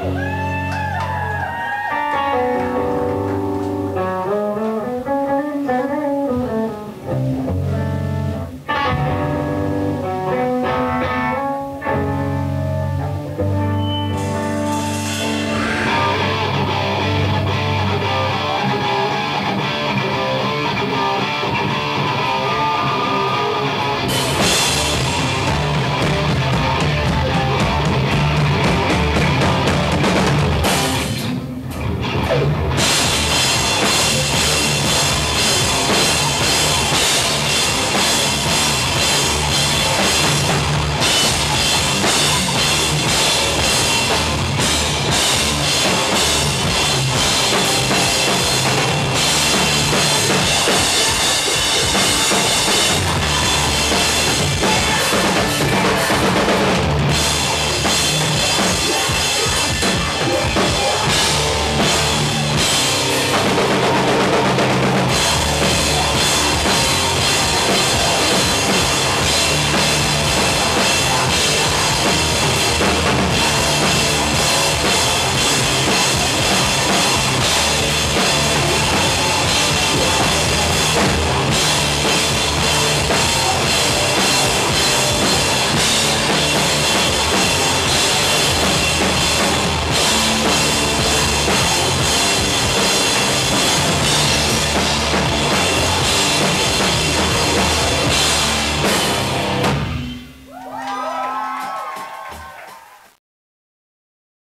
Woo!